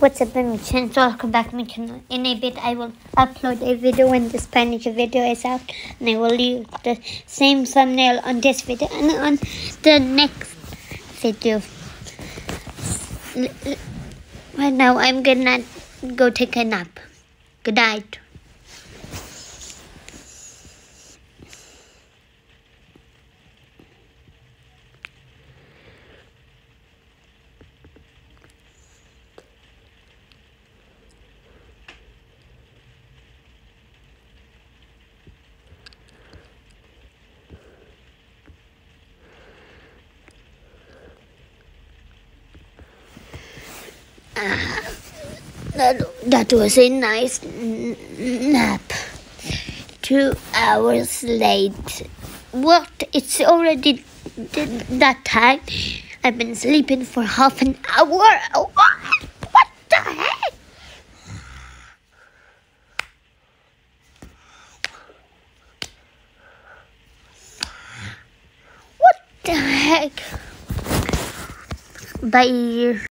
What's up my channel? Welcome back to my channel. In a bit I will upload a video when the Spanish video is out and I will leave the same thumbnail on this video and on the next video. Right now I'm gonna go take a nap. Good night. That, that was a nice nap. Two hours late. What? It's already that time. I've been sleeping for half an hour. What? What the heck? What the heck? Bye.